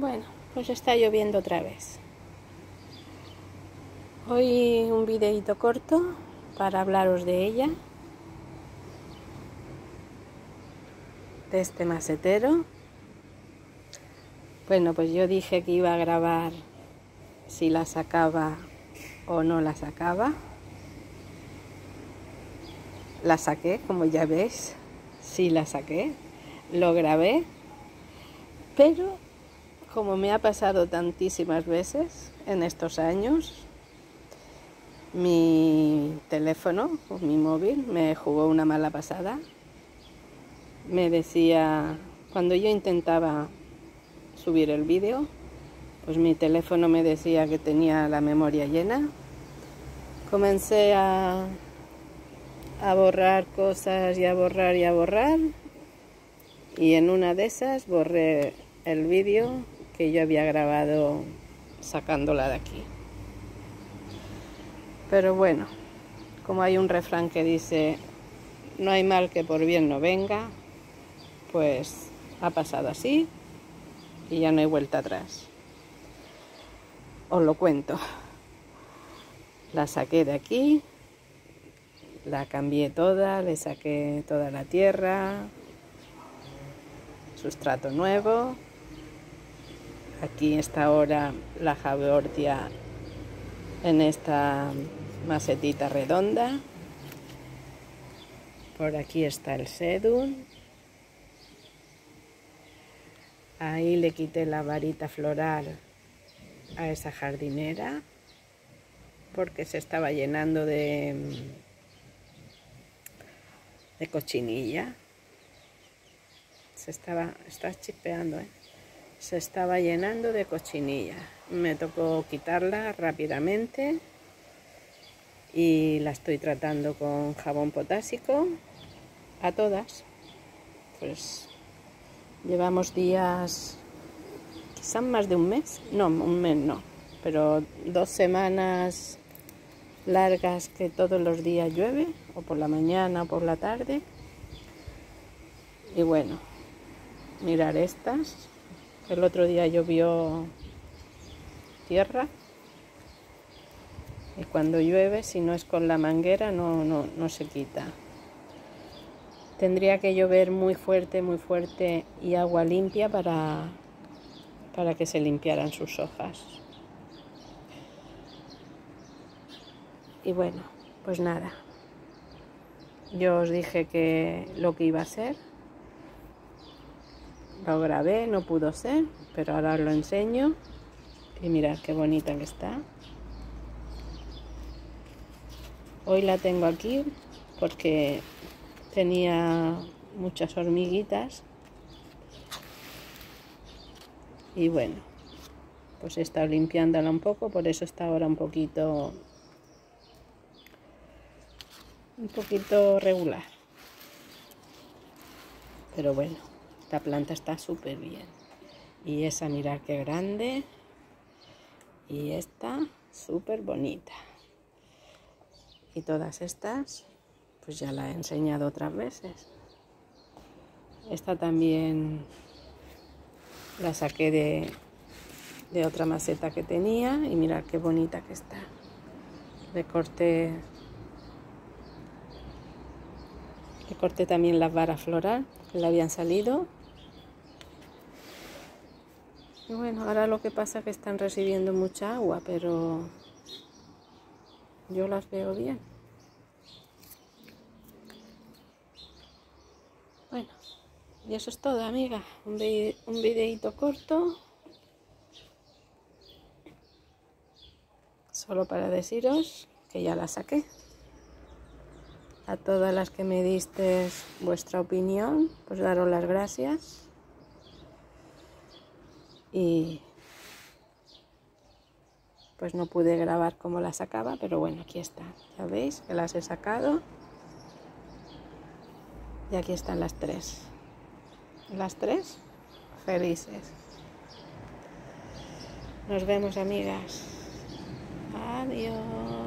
Bueno, pues está lloviendo otra vez. Hoy un videito corto para hablaros de ella, de este macetero. Bueno, pues yo dije que iba a grabar si la sacaba o no la sacaba. La saqué, como ya veis, sí la saqué, lo grabé, pero como me ha pasado tantísimas veces en estos años, mi teléfono o mi móvil me jugó una mala pasada. Me decía, cuando yo intentaba subir el vídeo, pues mi teléfono me decía que tenía la memoria llena. Comencé a, a borrar cosas y a borrar y a borrar. Y en una de esas borré el vídeo que yo había grabado sacándola de aquí. Pero bueno, como hay un refrán que dice, no hay mal que por bien no venga, pues ha pasado así y ya no hay vuelta atrás. Os lo cuento. La saqué de aquí, la cambié toda, le saqué toda la tierra, sustrato nuevo, Aquí está ahora la jabeortia en esta macetita redonda. Por aquí está el sedum. Ahí le quité la varita floral a esa jardinera porque se estaba llenando de, de cochinilla. Se estaba, está chispeando, ¿eh? Se estaba llenando de cochinilla. Me tocó quitarla rápidamente y la estoy tratando con jabón potásico a todas. Pues llevamos días, quizás más de un mes, no, un mes no, pero dos semanas largas que todos los días llueve, o por la mañana o por la tarde. Y bueno, mirar estas, el otro día llovió tierra y cuando llueve, si no es con la manguera, no, no, se quita. Tendría que llover muy fuerte, muy fuerte y agua limpia para, para que se limpiaran sus hojas. Y bueno, pues nada. Yo os dije que lo que iba a ser lo grabé, no pudo ser, pero ahora os lo enseño. Y mirad qué bonita que está. Hoy la tengo aquí porque tenía muchas hormiguitas. Y bueno, pues he estado limpiándola un poco, por eso está ahora un poquito un poquito regular. Pero bueno. La planta está súper bien. Y esa, mirar qué grande. Y esta, súper bonita. Y todas estas, pues ya la he enseñado otras veces. Esta también la saqué de, de otra maceta que tenía y mirar qué bonita que está. Le corté, le corté también las varas floral que le habían salido bueno, ahora lo que pasa es que están recibiendo mucha agua, pero yo las veo bien. Bueno, y eso es todo, amiga. Un, un videito corto. Solo para deciros que ya la saqué. A todas las que me diste vuestra opinión, pues daros las gracias y pues no pude grabar como las sacaba, pero bueno, aquí está. Ya veis que las he sacado. Y aquí están las tres. Las tres felices. Nos vemos, amigas. Adiós.